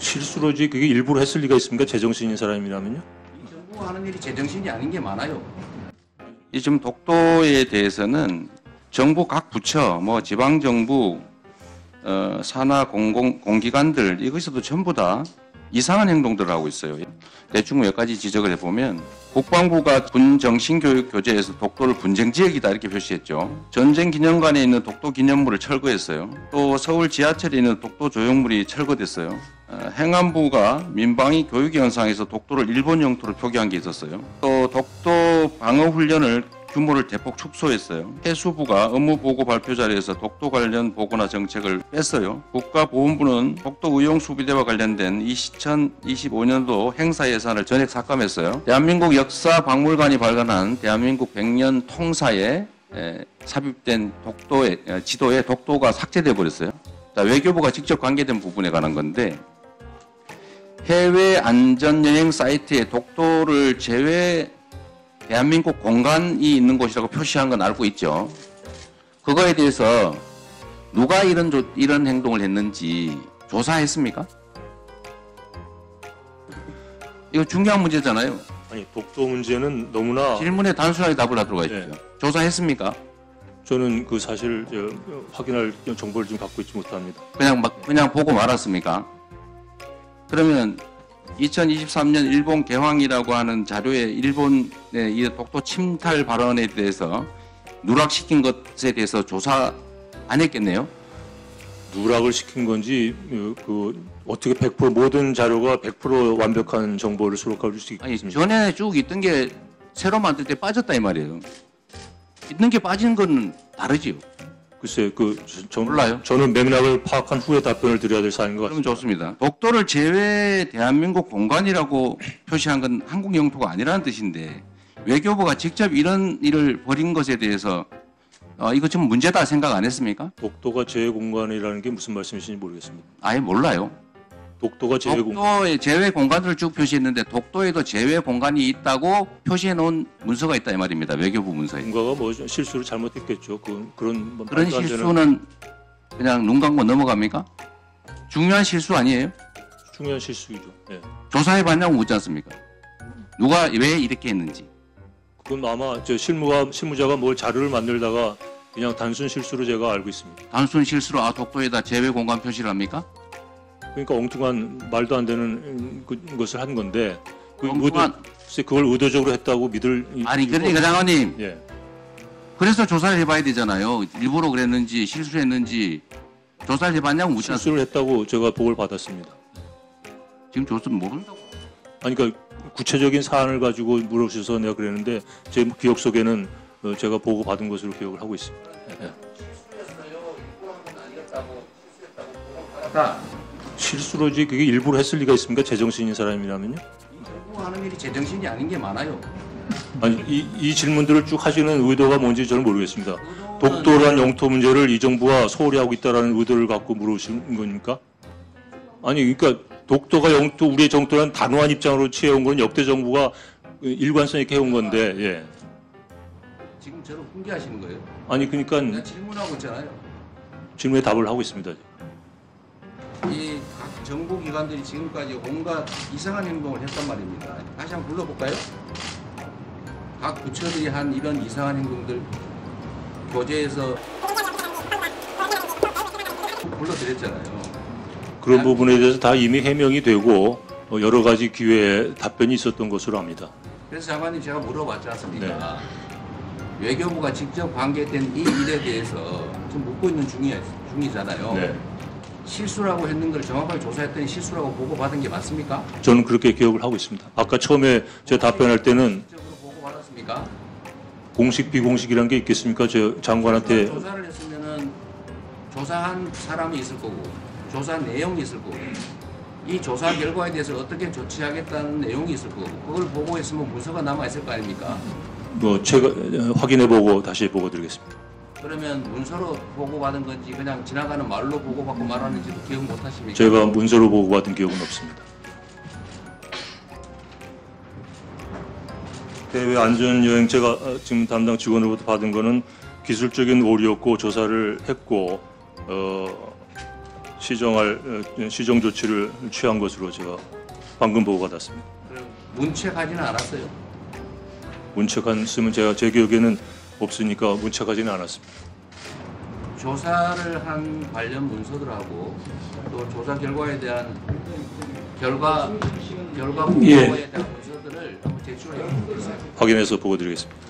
실수로지 그게 일부러 했을 리가 있습니까? 제정신인 사람이라면요? 정부가 하는 일이 제정신이 아닌 게 많아요. 이 지금 독도에 대해서는 정부 각 부처, 뭐 지방 정부, 어, 산하 공공 공기관들 이것에도 전부 다 이상한 행동들을 하고 있어요. 대충 몇 가지 지적을 해보면 국방부가 군정신교육 교재에서 독도를 분쟁 지역이다 이렇게 표시했죠. 전쟁 기념관에 있는 독도 기념물을 철거했어요. 또 서울 지하철에 있는 독도 조형물이 철거됐어요. 어, 행안부가 민방위 교육 현상에서 독도를 일본 영토로 표기한 게 있었어요. 또 독도 방어 훈련을 규모를 대폭 축소했어요. 해수부가 업무 보고 발표 자리에서 독도 관련 보고나 정책을 뺐어요. 국가보훈부는 독도 의용 수비대와 관련된 2025년도 행사 예산을 전액 삭감했어요. 대한민국 역사 박물관이 발간한 대한민국 100년 통사에 에, 삽입된 독도의 에, 지도에 독도가 삭제돼 버렸어요. 자, 외교부가 직접 관계된 부분에 관한 건데 해외 안전 여행 사이트에 독도를 제외 대한민국 공간이 있는 곳이라고 표시한 건 알고 있죠. 그거에 대해서 누가 이런 조- 이런 행동을 했는지 조사했습니까? 이거 중요한 문제잖아요. 아니 독도 문제는 너무나 질문에 단순하게 답을 하도록 하십시오. 네. 조사했습니까? 저는 그 사실 확인할 정보를 지금 갖고 있지 못합니다. 그냥 막 그냥 보고 말았습니까? 그러면 2023년 일본 개황이라고 하는 자료에 일본의 이 독도 침탈 발언에 대해서 누락시킨 것에 대해서 조사 안 했겠네요. 누락을 시킨 건지 어, 그 어떻게 100% 모든 자료가 100% 완벽한 정보를 수록할 수 아니 있습니까? 전에 쭉 있던 게 새로 만들 때 빠졌다 이 말이에요. 있는 게 빠진 건 다르지요. 글쎄 그 저- 저, 몰라요. 저는 맥락을 파악한 후에 답변을 드려야 될 사안인 것 같습니다. 좋습니다. 독도를 제외 대한민국 공간이라고 표시한 건 한국 영토가 아니라는 뜻인데 외교부가 직접 이런 일을 벌인 것에 대해서 어, 이거 좀 문제다 생각 안 했습니까? 독도가 제외 공간이라는 게 무슨 말씀이신지 모르겠습니다. 아예 몰라요. 독도가 제외 공간 독도의 제외 공간들을 쭉 표시했는데 독도에도 제외 공간이 있다고 표시해 놓은 문서가 있다 이 말입니다. 외교부 문서에. 누가가 뭐 실수를 잘못했겠죠. 그 그런 뭐 그런 실수는 그냥 눈 감고 넘어갑니까? 중요한 실수 아니에요? 중요한 실수이죠. 예. 조사해 봤냐고 묻지 않습니까? 누가 왜 이렇게 했는지. 그건 아마 저 실무가 실무자가 뭘 자료를 만들다가 그냥 단순 실수로 제가 알고 있습니다. 단순 실수로 아 독도에다 제외 공간 표시를 합니까? 그러니까 엉뚱한 말도 안 되는 음, 그- 것을 한 건데 그 엉뚱한- 의도, 그걸 의도적으로 했다고 믿을 이- 아니 그러니까 장관님 예. 그래서 조사를 해봐야 되잖아요. 일부러 그랬는지 실수했는지 조사를 해봤냐고 묻지? 실수를 했다고 제가 보고를 받았습니다. 지금 조사 모른다고. 아니 그러니까 구체적인 사안을 가지고 물어주셔서 내가 그랬는데 제 기억 속에는 어, 제가 보고 받은 것으로 기억을 하고 있습니다. 예. 실수로지 그게 일부러 했을 리가 있습니까? 제정신인 사람이라면요? 하는 일이 제정신이 아닌 게 많아요. 아니 이, 이 질문들을 쭉 하시는 의도가 뭔지 저는 모르겠습니다. 독도란 영토 문제를 이 정부가 소홀히 하고 있다라는 의도를 갖고 물으시는 겁니까? 아니 그러니까 독도가 영토 우리의 정토란 단호한 입장으로 취해온 건 역대 정부가 일관성 있게 해온 건데 예. 지금 저를 훈계하시는 거예요. 아니 그러니까 질문하고 있잖아요. 질문에 답을 하고 있습니다. 기관들이 지금까지 온갖 이상한 행동을 했단 말입니다. 다시 한번 불러볼까요? 각 부처들이 한 이런 이상한 행동들 교재에서 불러드렸잖아요. 그런 부분에 대해서 다 이미 해명이 되고 어, 여러 가지 기회에 답변이 있었던 것으로 압니다. 그래서 장관님 제가 물어봤지 않습니까? 네. 외교부가 직접 관계된 이 일에 대해서 지금 묻고 있는 중이, 중이잖아요. 네. 실수라고 했는 걸 정확하게 조사했더니 실수라고 보고받은 게 맞습니까? 저는 그렇게 기억을 하고 있습니다. 아까 처음에 제가 답변할 때는 보고받았습니까? 공식 비공식이란 게 있겠습니까? 저 장관한테 조사를 했으면은 조사한 사람이 있을 거고 조사 내용이 있을 거고 이 조사 결과에 대해서 어떻게 조치하겠다는 내용이 있을 거고 그걸 보고했으면 문서가 남아 있을 거 아닙니까? 뭐 제가 어, 확인해 보고 다시 보고 드리겠습니다. 그러면 문서로 보고받은 건지 그냥 지나가는 말로 보고받고 말하는지도 기억 못 하십니까? 제가 문서로 보고받은 기억은 없습니다. 대외 안전여행 제가 어, 지금 담당 직원으로부터 받은 거는 기술적인 오류였고 조사를 했고 어, 시정할 어, 시정 조치를 취한 것으로 제가 방금 보고 받았습니다. 그럼 문책하지는 않았어요. 문책한 쓰면 제가 제 기억에는 없으니까 문책하지는 않았습니다. 조사를 한 관련 문서들하고 또 조사 결과에 대한 결과 결과 예. 보고에 대한 문서들을 제출해 주세요. 확인해서 보고 드리겠습니다.